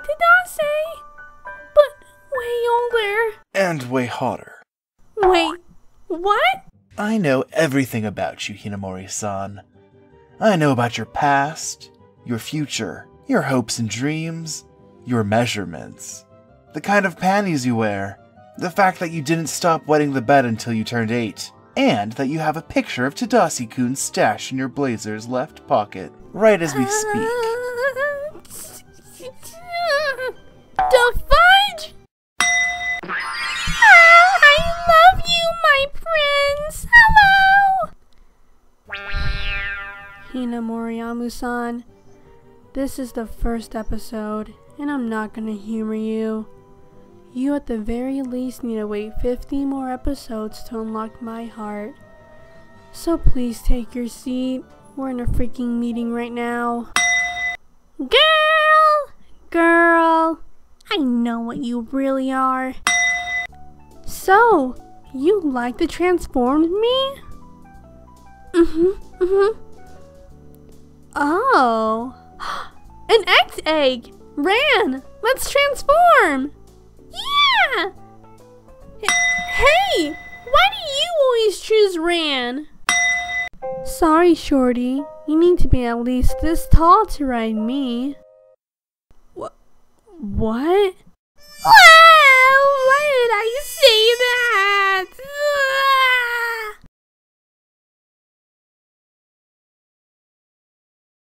like Tadase, but way older. And way hotter. Wait, what? I know everything about you, Hinamori-san. I know about your past, your future, your hopes and dreams, your measurements, the kind of panties you wear, the fact that you didn't stop wetting the bed until you turned eight, and that you have a picture of Tadase-kun stashed in your blazer's left pocket, right as we speak. The fudge? Ah, I love you, my prince. Hello. Hinamori Amu-san, this is the first episode, and I'm not gonna humor you. You at the very least need to wait 50 more episodes to unlock my heart. So please take your seat. We're in a freaking meeting right now. Girl! Know what you really are. So, you like the transformed me? Mm-hmm, mm-hmm. Oh. An X egg! Ran! Let's transform! Yeah! Hey! Why do you always choose Ran? Sorry, Shorty. You need to be at least this tall to ride me. What? What? Wow!